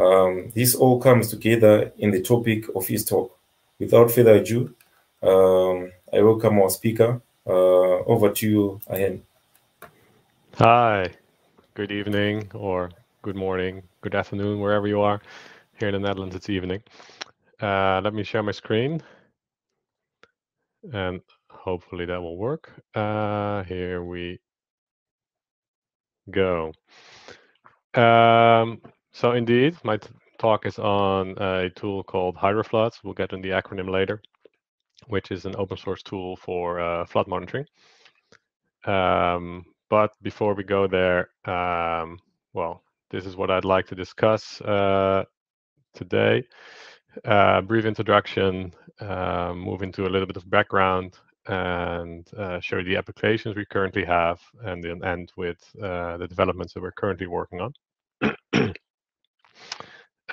Um, this all comes together in the topic of his talk. Without further ado, um, I welcome our speaker. Uh, over to you, Arjen. Hi, good evening, or good morning, good afternoon, wherever you are. Here in the Netherlands, it's evening. Uh, let me share my screen. And hopefully that will work. Uh, here we go. Um, so indeed, my talk is on a tool called HYDRAFlood. We'll get in the acronym later, which is an open source tool for uh, flood monitoring. Um, but before we go there, um, well, this is what I'd like to discuss uh, today. Uh, brief introduction, uh, move into a little bit of background, and uh, show the applications we currently have, and then end with uh, the developments that we're currently working on.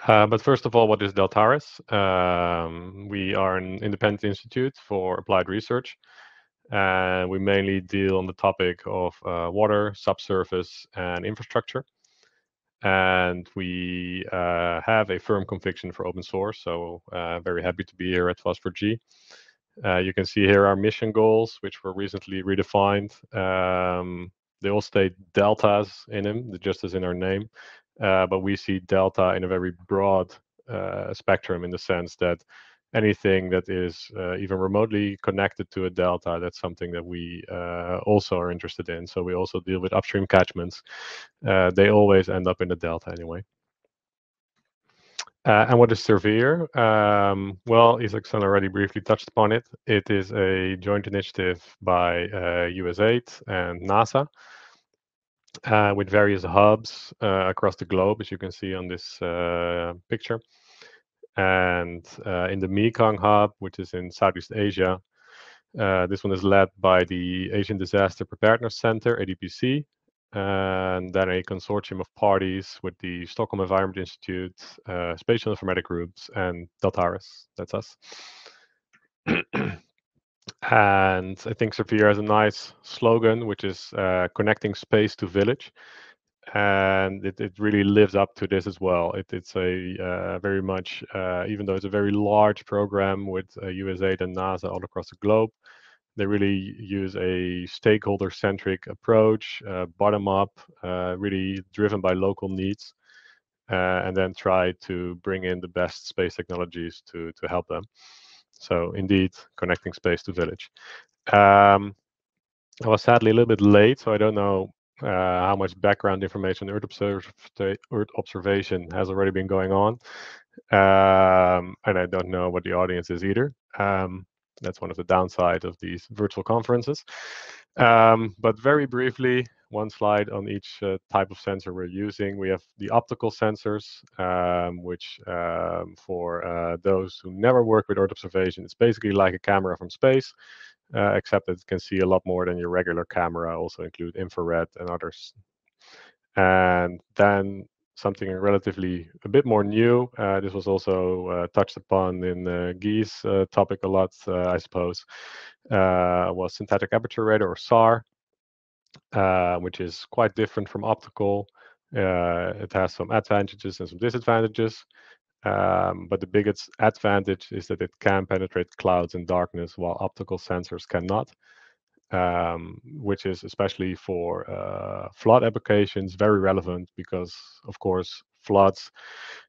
Uh, but first of all, what is Deltares? Um, we are an independent institute for applied research. And we mainly deal on the topic of uh, water, subsurface, and infrastructure. And we uh, have a firm conviction for open source. So, uh, very happy to be here at FOSS4G. Uh, you can see here our mission goals, which were recently redefined. Um, they all state deltas in them, just as in our name. Uh, but we see delta in a very broad uh, spectrum in the sense that anything that is uh, even remotely connected to a delta, that's something that we uh, also are interested in. So we also deal with upstream catchments. Uh, they always end up in the delta anyway. And what is SERVIR? Um, well, Isaacson already briefly touched upon it. It is a joint initiative by USAID and NASA uh, with various hubs uh, across the globe, as you can see on this uh, picture. And uh, in the Mekong hub, which is in Southeast Asia, uh, this one is led by the Asian Disaster Preparedness Center, ADPC, and then a consortium of parties with the Stockholm Environment Institute, uh, Spatial Informatic Groups, and Deltares. That's us. And I think SERVIR has a nice slogan, which is uh, connecting space to village. And it, it really lives up to this as well. It, it's a uh, very much, uh, even though it's a very large program with USAID and NASA all across the globe, they really use a stakeholder centric approach, uh, bottom up, uh, really driven by local needs. Uh, and then try to bring in the best space technologies to to help them. So indeed, connecting space to village. Um, I was sadly a little bit late, so I don't know uh, how much background information Earth, Earth, observation has already been going on. Um, and I don't know what the audience is either. Um, that's one of the downsides of these virtual conferences. Um, but very briefly, one slide on each uh, type of sensor we're using. We have the optical sensors, um, which um, for uh, those who never work with Earth observation, it's basically like a camera from space, uh, except that it can see a lot more than your regular camera, also include infrared and others. And then something relatively a bit more new. Uh, this was also uh, touched upon in uh, Guy's uh, topic a lot, uh, I suppose, uh, was synthetic aperture radar or SAR. Uh, which is quite different from optical. Uh, it has some advantages and some disadvantages. Um, but the biggest advantage is that it can penetrate clouds and darkness while optical sensors cannot, um, which is especially for uh, flood applications very relevant because, of course, floods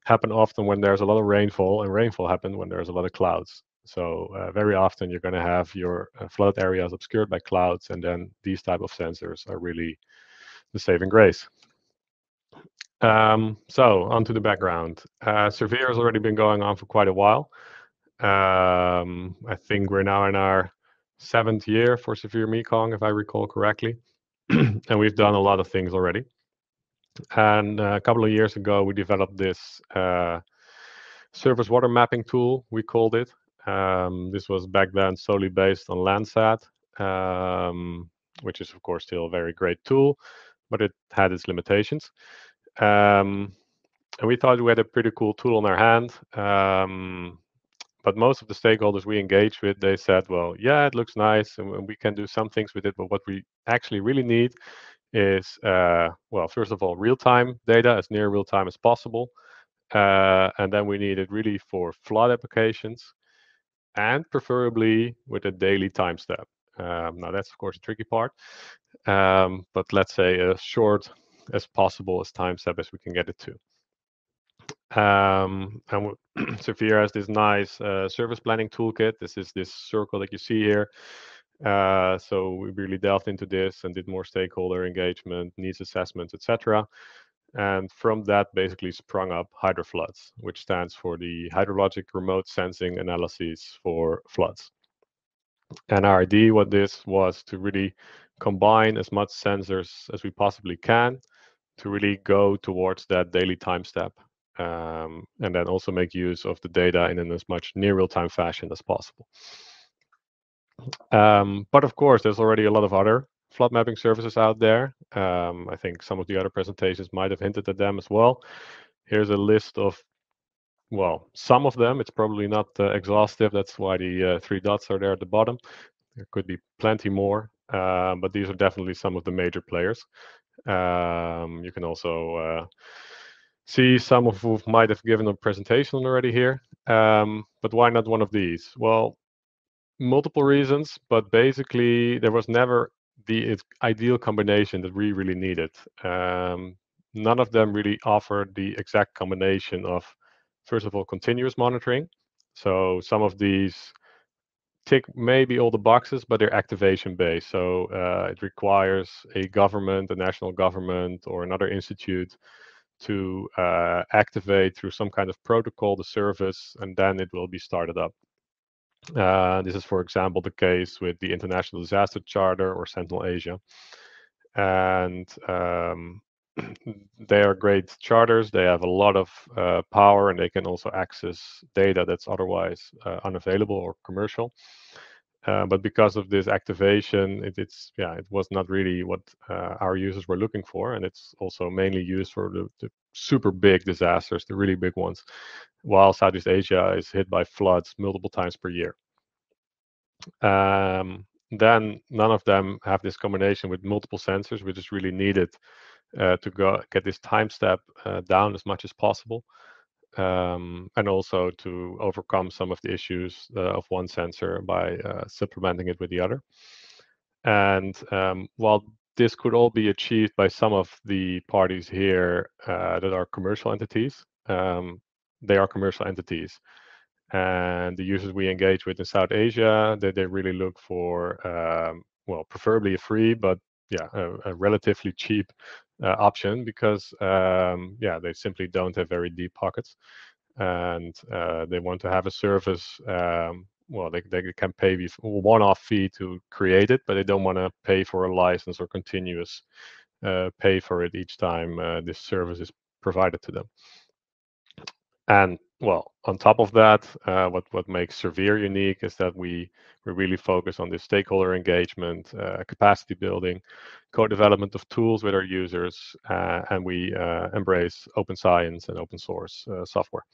happen often when there's a lot of rainfall, and rainfall happens when there's a lot of clouds. So uh, very often you're going to have your uh, flood areas obscured by clouds, and then these type of sensors are really the saving grace. Um, so onto the background. Uh, SERVIR has already been going on for quite a while. Um, I think we're now in our seventh year for SERVIR-Mekong, if I recall correctly, and we've done a lot of things already. And uh, a couple of years ago, we developed this uh, surface water mapping tool, we called it, um, this was back then solely based on Landsat, um, which is of course still a very great tool, but it had its limitations. Um, and we thought we had a pretty cool tool on our hand. Um, but most of the stakeholders we engaged with, they said, well, yeah, it looks nice and we can do some things with it, but what we actually really need is, uh, well, first of all, real-time data, as near real-time as possible. Uh, and then we need it really for flood applications and preferably with a daily time step. Um, now that's of course a tricky part, um, but let's say as short as possible as time step as we can get it to. Um, and SERVIR has this nice uh, service planning toolkit. This is this circle that you see here. Uh, so we really delved into this and did more stakeholder engagement, needs assessments, etc. And from that, basically sprung up HYDRAFloods, which stands for the Hydrologic Remote Sensing Analyses for Floods. And our idea what this was to really combine as much sensors as we possibly can to really go towards that daily time step um, and then also make use of the data in as much near real-time fashion as possible. Um, but of course, there's already a lot of other flood mapping services out there. Um, I think some of the other presentations might have hinted at them as well. Here's a list of, well, some of them. It's probably not uh, exhaustive. That's why the uh, three dots are there at the bottom. There could be plenty more, uh, but these are definitely some of the major players. Um, you can also uh, see some of who might have given a presentation already here. Um, but why not one of these? Well, multiple reasons, but basically there was never the ideal combination that we really needed. Um, none of them really offered the exact combination of, first of all, continuous monitoring. So some of these tick maybe all the boxes, but they're activation based. So uh, it requires a government, a national government, or another institute to uh, activate through some kind of protocol the service, and then it will be started up. Uh, this is, for example, the case with the International Disaster Charter or Sentinel Asia. And um, they are great charters. They have a lot of uh, power and they can also access data that's otherwise uh, unavailable or commercial. Uh, but because of this activation, it, it's yeah, it was not really what uh, our users were looking for, and it's also mainly used for the, the, super big disasters, the really big ones, while Southeast Asia is hit by floods multiple times per year. Um, then none of them have this combination with multiple sensors, which is really needed uh, to go get this time step uh, down as much as possible um, and also to overcome some of the issues uh, of one sensor by uh, supplementing it with the other. And um, while this could all be achieved by some of the parties here uh, that are commercial entities, um, they are commercial entities. And the users we engage with in South Asia, they, they really look for, um, well, preferably a free, but yeah, a, a relatively cheap uh, option because um, yeah, they simply don't have very deep pockets, and uh, they want to have a service. Well, they, they can pay a one-off fee to create it, but they don't want to pay for a license or continuous uh, pay for it each time uh, this service is provided to them. And well, on top of that, uh, what what makes SERVIR unique is that we we really focus on this stakeholder engagement, uh, capacity building, co-development of tools with our users, uh, and we uh, embrace open science and open source software.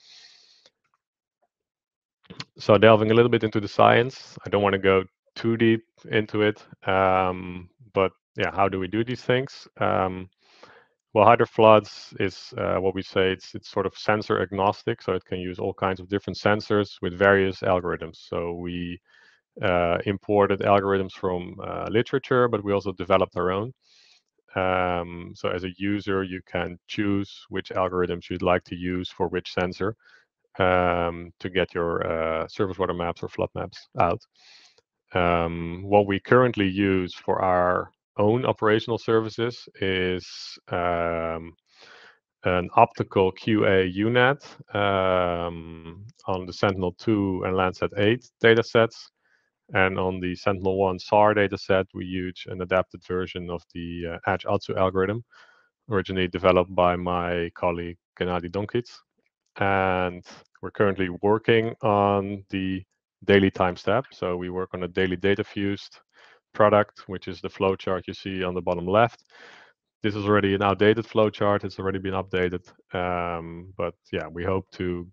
So delving a little bit into the science, I don't want to go too deep into it, um, but yeah, how do we do these things? Um, well, HYDRAFloods is uh, what we say it's it's sort of sensor agnostic, so it can use all kinds of different sensors with various algorithms. So we uh, imported algorithms from uh, literature, but we also developed our own. Um, so as a user, you can choose which algorithms you'd like to use for which sensor um, to get your uh, surface water maps or flood maps out. Um, what we currently use for our own operational services is um, an optical QA UNet um, on the Sentinel-2 and Landsat 8 datasets. And on the Sentinel-1 SAR dataset, we use an adapted version of the uh, Edge-Otsu algorithm, originally developed by my colleague Gennady Donchyts. And we're currently working on the daily time step. So we work on a daily data fused product, which is the flow chart you see on the bottom left. This is already an outdated flow chart. It's already been updated. Um, but yeah, we hope to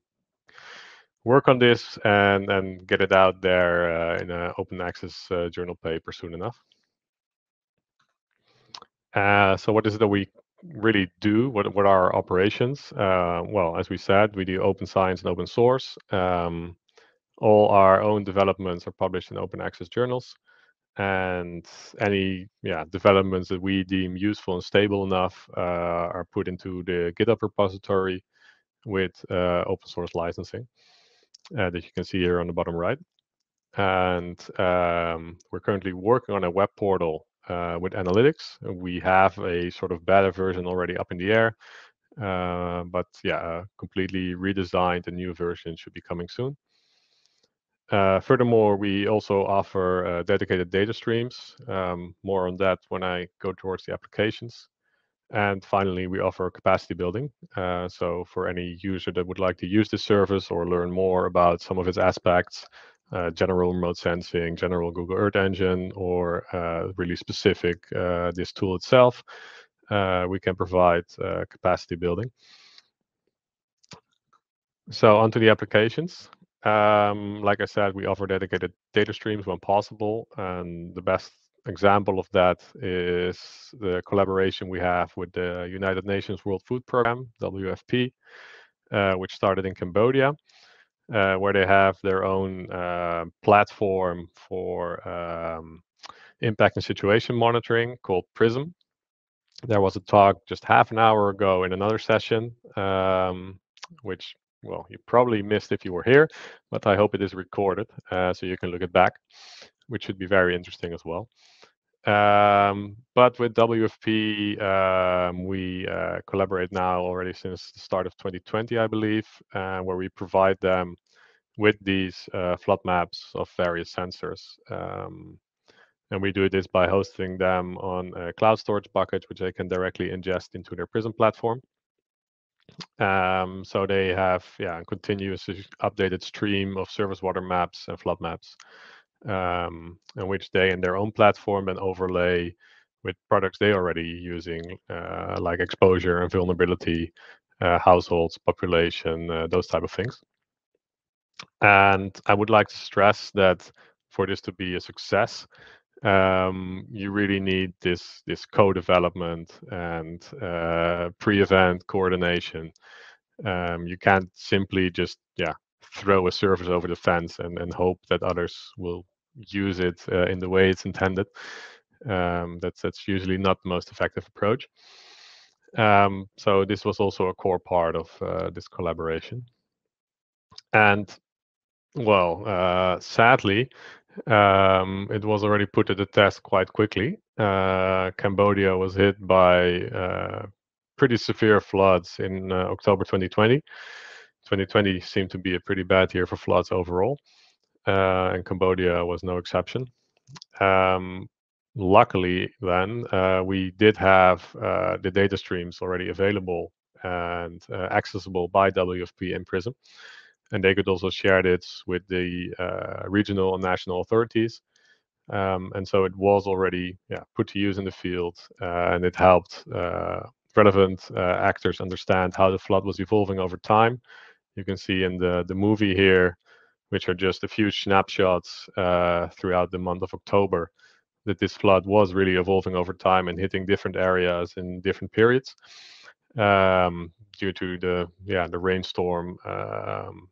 work on this and, and get it out there uh, in an open access uh, journal paper soon enough. Uh, so what is it that we really do? What what are our operations? Uh, well, as we said, we do open science and open source. Um, all our own developments are published in open access journals, and any yeah developments that we deem useful and stable enough uh, are put into the GitHub repository with uh, open source licensing uh, that you can see here on the bottom right. And um, we're currently working on a web portal uh, with analytics. We have a sort of beta version already up in the air, uh, but yeah, completely redesigned. A new version should be coming soon. Uh, furthermore, we also offer uh, dedicated data streams. Um, more on that when I go towards the applications. And finally, we offer capacity building. Uh, so for any user that would like to use this service or learn more about some of its aspects, uh, general remote sensing, general Google Earth Engine, or uh, really specific uh, this tool itself, uh, we can provide capacity building. So onto the applications. Um, like I said, we offer dedicated data streams when possible, and the best example of that is the collaboration we have with the United Nations World Food Programme, WFP, uh, which started in Cambodia, uh, where they have their own uh, platform for um, impact and situation monitoring called PRISM. There was a talk just half an hour ago in another session, um, which well, you probably missed if you were here, but I hope it is recorded uh, so you can look it back which should be very interesting as well. Um, but with WFP, um, we uh, collaborate now already since the start of 2020, I believe, uh, where we provide them with these uh, flood maps of various sensors. Um, and we do this by hosting them on a cloud storage bucket, which they can directly ingest into their Prism platform. Um, so they have yeah, a continuous updated stream of surface water maps and flood maps um, in which they in their own platform and overlay with products they already using, uh, like exposure and vulnerability, uh, households, population, uh, those type of things. And I would like to stress that for this to be a success, um, you really need this this co-development and uh, pre-event coordination. Um, you can't simply just yeah throw a service over the fence and, and hope that others will use it uh, in the way it's intended. Um, that's that's usually not the most effective approach. Um, so this was also a core part of uh, this collaboration. And well, uh, sadly, um, it was already put to the test quite quickly. Uh, Cambodia was hit by uh, pretty severe floods in uh, October 2020. 2020 seemed to be a pretty bad year for floods overall, uh, and Cambodia was no exception. Um, luckily, then uh, we did have uh, the data streams already available and uh, accessible by WFP in Prism, and they could also share this with the uh, regional and national authorities. Um, and so it was already yeah, put to use in the field, uh, and it helped relevant actors understand how the flood was evolving over time you can see in the, the movie here, which are just a few snapshots uh, throughout the month of October, that this flood was really evolving over time and hitting different areas in different periods um, due to the yeah the rainstorm um,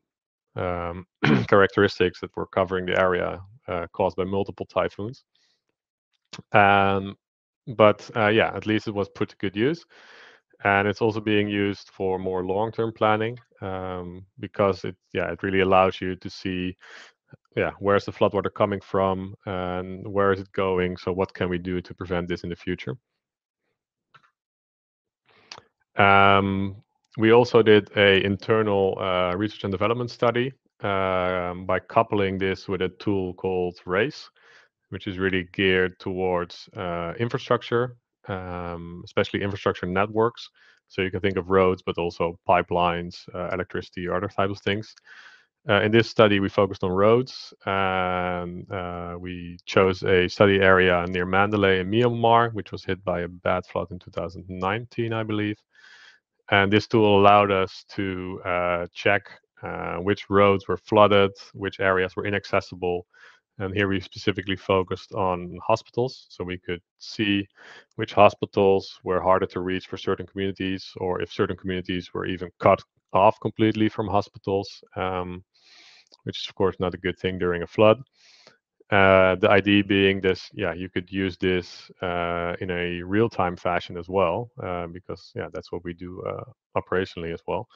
um, characteristics that were covering the area uh, caused by multiple typhoons. Um, but uh, yeah, at least it was put to good use and it's also being used for more long-term planning um, because it yeah it really allows you to see yeah where's the floodwater coming from and where is it going? So what can we do to prevent this in the future? Um, we also did a internal uh, research and development study um, by coupling this with a tool called RA2CE which is really geared towards uh, infrastructure um, especially infrastructure networks. So you can think of roads, but also pipelines, uh, electricity, or other types of things. Uh, in this study, we focused on roads, and uh, we chose a study area near Mandalay in Myanmar, which was hit by a bad flood in 2019, I believe. And this tool allowed us to uh, check uh, which roads were flooded, which areas were inaccessible, And here we specifically focused on hospitals. So we could see which hospitals were harder to reach for certain communities, or if certain communities were even cut off completely from hospitals, um, which is, of course, not a good thing during a flood. Uh, the idea being this, yeah, you could use this uh, in a real-time fashion as well, uh, because yeah, that's what we do uh, operationally as well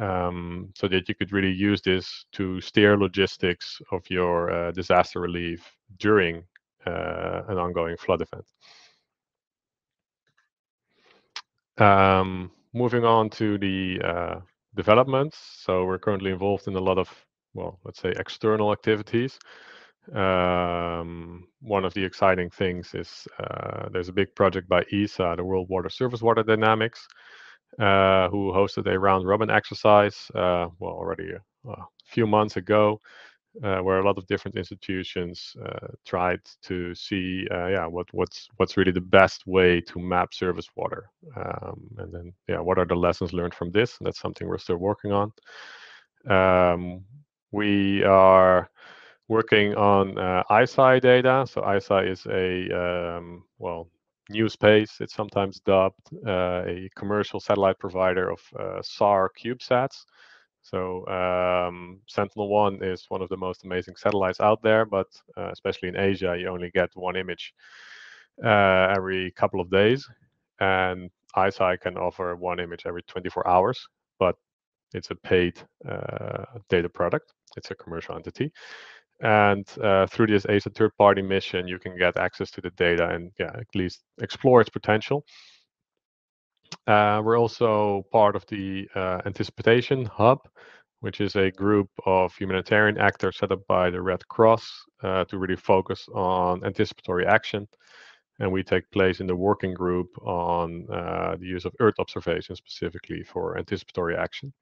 um, so that you could really use this to steer logistics of your uh, disaster relief during uh, an ongoing flood event. Um, moving on to the uh, developments. So we're currently involved in a lot of, well, let's say external activities. Um, one of the exciting things is uh, there's a big project by ESA, the World Water Surface Water Dynamics, uh, who hosted a round robin exercise, uh, well, already a, a, few months ago, uh, where a lot of different institutions uh, tried to see, uh, yeah, what what's what's really the best way to map surface water, um, and then yeah, what are the lessons learned from this? And that's something we're still working on. Um, we are working on uh, ICEYE data. So ICEYE is a um, well New Space, it's sometimes dubbed uh, a commercial satellite provider of uh, SAR CubeSats. So um, Sentinel-1 is one of the most amazing satellites out there, but uh, especially in Asia, you only get one image uh, every couple of days. And ICEYE can offer one image every 24 hours, but it's a paid uh, data product. It's a commercial entity and uh, through this ESA third-party mission, you can get access to the data and yeah, at least explore its potential. Uh, we're also part of the uh, Anticipation Hub, which is a group of humanitarian actors set up by the Red Cross uh, to really focus on anticipatory action. And we take place in the working group on uh, the use of Earth observation specifically for anticipatory action.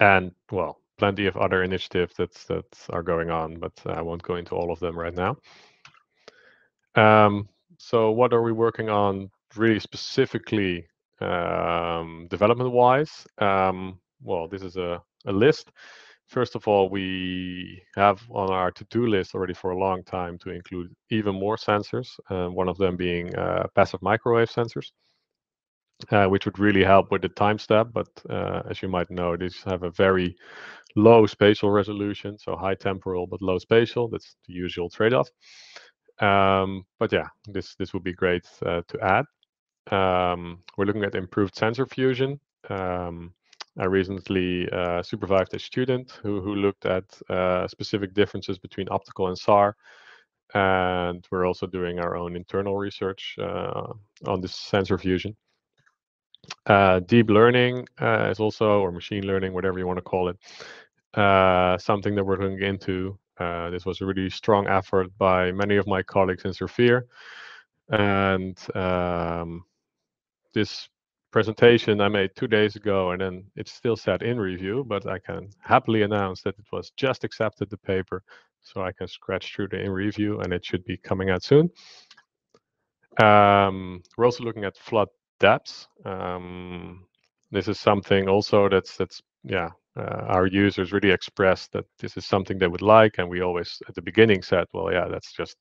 And well, plenty of other initiatives that that are going on, but I won't go into all of them right now. Um, so what are we working on really specifically um, development-wise? Um, well, this is a, a list. First of all, we have on our to-do list already for a long time to include even more sensors, uh, one of them being uh, passive microwave sensors. Uh, which would really help with the time step. But uh, as you might know, these have a very low spatial resolution, so high temporal but low spatial. That's the usual trade-off. Um, but yeah, this this would be great uh, to add. Um, we're looking at improved sensor fusion. Um, I recently uh, supervised a student who who looked at uh, specific differences between optical and SAR, and we're also doing our own internal research uh, on this sensor fusion. Uh, deep learning uh, is also, or machine learning, whatever you want to call it, uh, something that we're looking into. Uh, this was a really strong effort by many of my colleagues in SERVIR. And um, this presentation I made two days ago, and then it's still set in review, but I can happily announce that it was just accepted the paper, so I can scratch through the in review, and it should be coming out soon. Um, we're also looking at flood depths. Um, this is something also that's that's yeah uh, our users really expressed that this is something they would like, and we always at the beginning said, well, yeah, that's just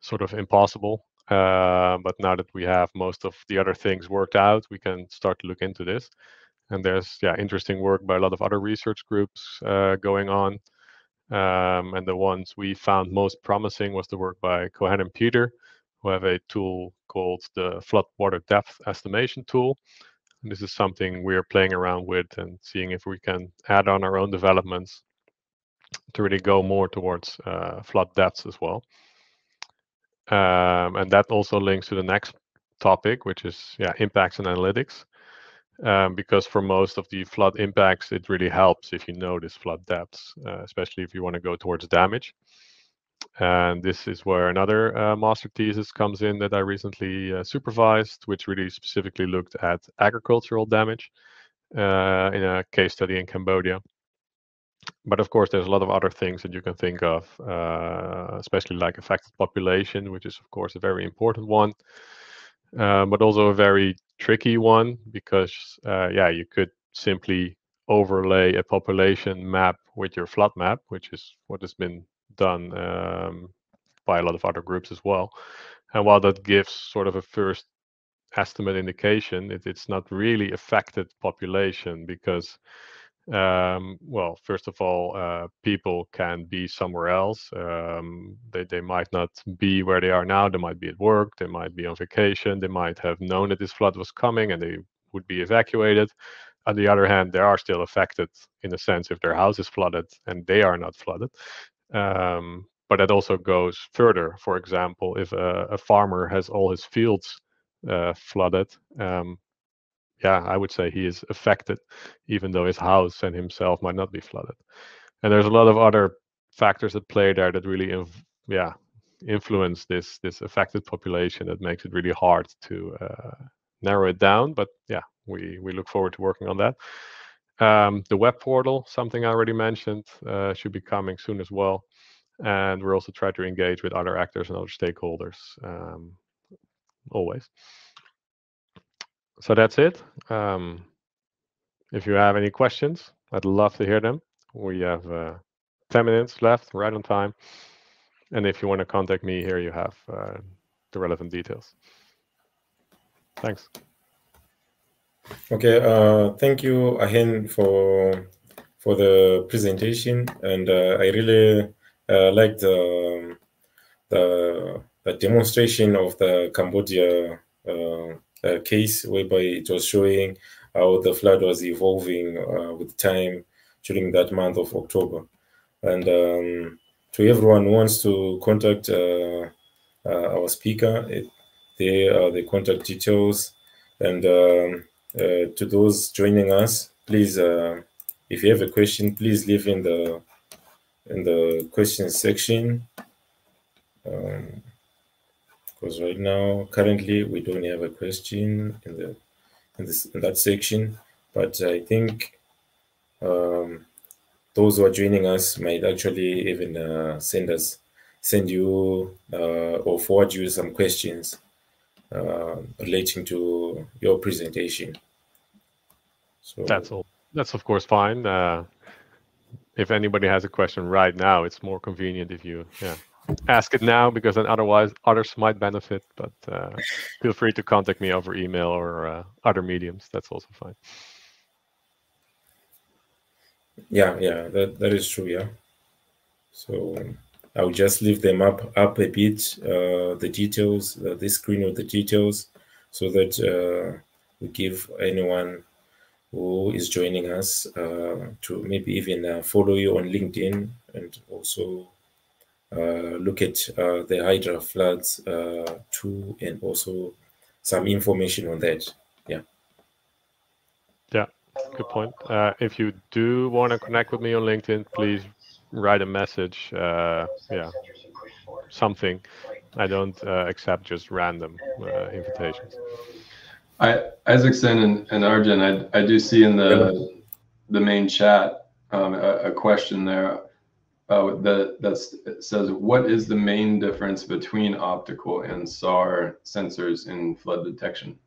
sort of impossible. Uh, but now that we have most of the other things worked out, we can start to look into this. And there's yeah interesting work by a lot of other research groups uh, going on. Um, and the ones we found most promising was the work by Cohen and Peter, who have a tool called the flood water depth estimation tool. And this is something we're playing around with and seeing if we can add on our own developments to really go more towards uh, flood depths as well. Um, and that also links to the next topic, which is yeah impacts and analytics. Um, because for most of the flood impacts, it really helps if you know notice flood depths, uh, especially if you want to go towards damage. And this is where another uh, master thesis comes in that I recently uh, supervised, which really specifically looked at agricultural damage uh, in a case study in Cambodia. But of course, there's a lot of other things that you can think of, uh, especially like affected population, which is, of course, a very important one, uh, but also a very tricky one because, yeah, you could simply overlay a population map with your flood map, which is what has been done um, by a lot of other groups as well. And while that gives sort of a first estimate indication, it, it's not really affected population because um, well, first of all, uh, people can be somewhere else. Um, they, they might not be where they are now. They might be at work. They might be on vacation. They might have known that this flood was coming and they would be evacuated. On the other hand, they are still affected in a sense if their house is flooded and they are not flooded. Um, but that also goes further. For example, if a, a farmer has all his fields uh, flooded, um, yeah, I would say he is affected, even though his house and himself might not be flooded. And there's a lot of other factors at play there that really, inv- yeah, influence this this affected population that makes it really hard to uh, narrow it down. But yeah, we we look forward to working on that. Um, the web portal, something I already mentioned, uh, should be coming soon as well. And we're also trying to engage with other actors and other stakeholders um, always so that's it. Um, if you have any questions, I'd love to hear them. We have uh, 10 minutes left, right on time. And if you want to contact me, here you have uh, the relevant details. Thanks. Okay, uh, thank you, Arjen, for for the presentation, and uh, I really uh, liked the, the, the demonstration of the Cambodia uh, uh, case whereby it was showing how the flood was evolving uh, with time during that month of October. And um, to everyone who wants to contact our speaker, it, there are the contact details. And um, to those joining us, please, if you have a question, please leave in the in the questions section. Um, because right now currently we don't have a question in the in this in that section but i think um, those who are joining us might actually even uh, send us send you uh, or forward you some questions uh, relating to your presentation so that's all that's of course fine uh, if anybody has a question right now it's more convenient if you yeah ask it now because then otherwise others might benefit. But uh, feel free to contact me over email or uh, other mediums. That's also fine. Yeah, yeah, that, that is true. Yeah. So I'll just leave them up up a bit, uh, the details, uh, the screen with the details, so that uh, we give anyone who is joining us uh, to maybe even uh, follow you on LinkedIn and also uh, look at the HYDRAFloods too, and also some information on that. Yeah. Yeah, good point. If you do want to connect with me on LinkedIn, please write a message. Uh, yeah, something. I don't uh, accept just random uh, invitations. I, Isaacson and, and Arjen, I, I do see in the the main chat um, a, a question there uh, that that says what is the main difference between optical and SAR sensors in flood detection?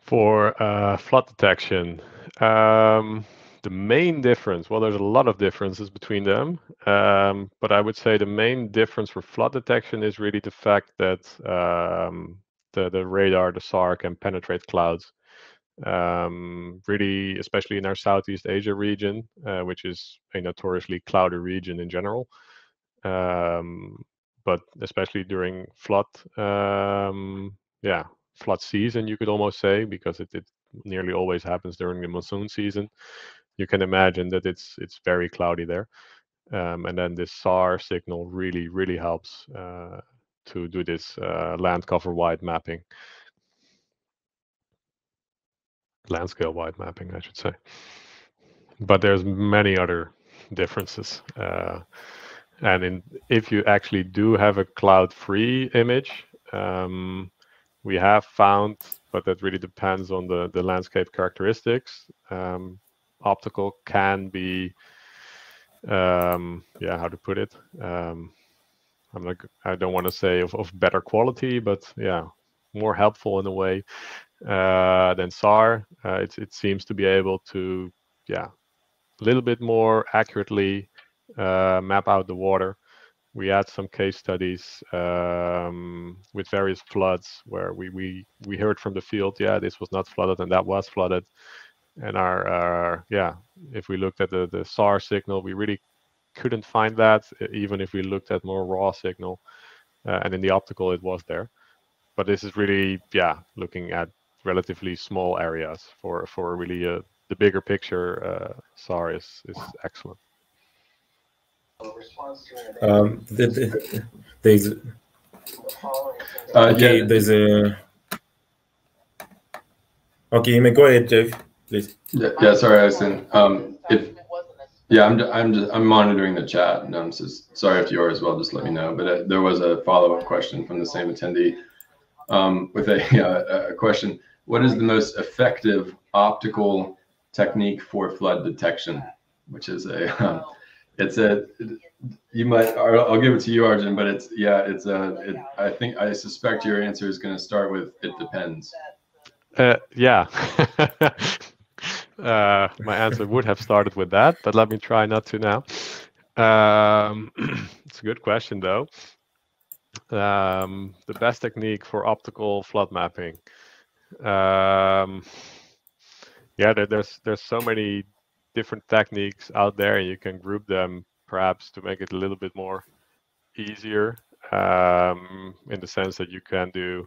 For uh, flood detection, um, the main difference, well, there's a lot of differences between them, um, but I would say the main difference for flood detection is really the fact that um, the, the radar, the SAR, can penetrate clouds um, really, especially in our Southeast Asia region, uh, which is a notoriously cloudy region in general. Um, but especially during flood, um, yeah, flood season, you could almost say, because it, it nearly always happens during the monsoon season. You can imagine that it's it's very cloudy there, um, and then this SAR signal really really helps uh, to do this uh, land cover wide mapping land scale wide mapping, I should say. But there's many other differences. Uh, and in, if you actually do have a cloud-free image, um, we have found, but that really depends on the, the landscape characteristics. Um, optical can be, um, yeah, how to put it? Um, I'm like, I don't want to say of, of better quality, but yeah, more helpful in a way uh, than SAR. Uh, it, it seems to be able to, yeah, a little bit more accurately uh, map out the water. We had some case studies um, with various floods where we, we we heard from the field, yeah, this was not flooded and that was flooded. And our, our yeah, if we looked at the the SAR signal, we really couldn't find that, even if we looked at more raw signal. Uh, and in the optical, it was there. But this is really, yeah, looking at relatively small areas for for really uh, the bigger picture. Uh, SAR is is excellent. Um, the, the, there's uh. Yeah. There's a okay. You may go ahead, Jeff, please. Yeah, yeah sorry, I was in. Um, if yeah, I'm I'm just I'm monitoring the chat, and I'm just sorry if you are as well. Just let me know. But uh, there was a follow up question from the same attendee um, with a, uh, a question. What is the most effective optical technique for flood detection? Which is a um, it's a you might I'll give it to you, Arjen. But it's yeah, it's a it, I think I suspect your answer is going to start with it depends. Uh, yeah. uh, my answer would have started with that, but let me try not to now. Um, it's a good question, though. Um, the best technique for optical flood mapping. Um, yeah, there, there's there's so many different techniques out there, and you can group them perhaps to make it a little bit more easier um, in the sense that you can do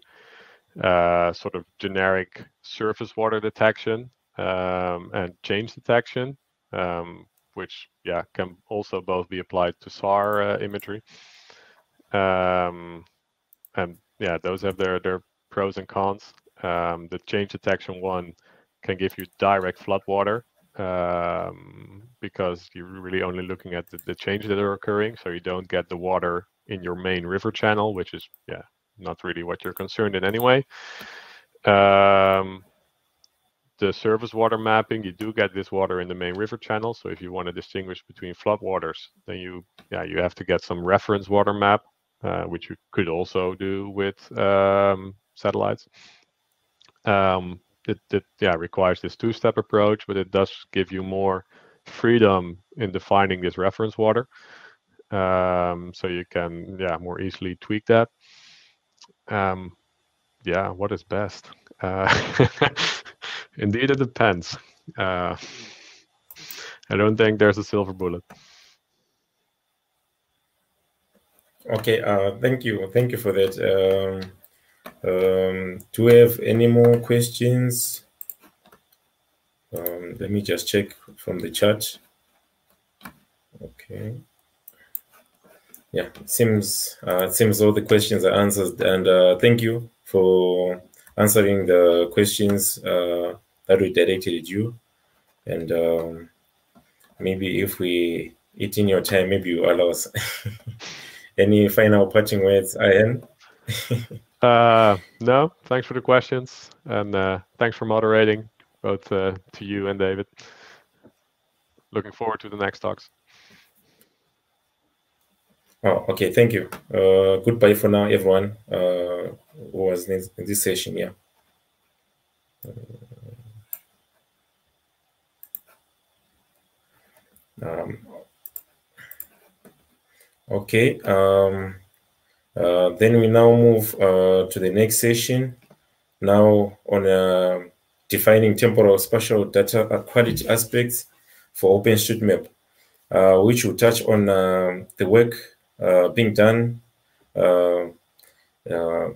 uh, sort of generic surface water detection um, and change detection, um, which yeah can also both be applied to SAR uh, imagery. Um, and yeah, those have their their pros and cons. Um, the change detection one can give you direct flood water um, because you're really only looking at the, the that are occurring, so you don't get the water in your main river channel, which is yeah not really what you're concerned in anyway. Um, the surface water mapping, you do get this water in the main river channel. So if you want to distinguish between flood waters, then you yeah you have to get some reference water map, uh, which you could also do with um, satellites. Um, it, it yeah requires this two-step approach, but it does give you more freedom in defining this reference water. Um, so you can yeah more easily tweak that. Um, yeah, what is best? Uh, Indeed, it depends. Uh, I don't think there's a silver bullet. Okay, uh, thank you. Thank you for that. Um, um, do we have any more questions? Um, let me just check from the chat. Okay. Yeah, it seems uh, it seems all the questions are answered, and uh, thank you for answering the questions uh, that we directed you. And um, maybe if we eat in your time, maybe you allow us. Any final parting words, Ian? uh, no, thanks for the questions. And uh, thanks for moderating, both uh, to you and David. Looking forward to the next talks. Oh, okay. Thank you. Uh, goodbye for now, everyone uh, who was in this session. Yeah. Um, okay. Um, uh, then we now move uh, to the next session. Now on uh, defining temporal spatial data quality aspects for OpenStreetMap, uh, which will touch on uh, the work uh, Uh, being done uh, uh,